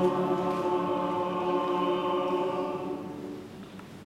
Música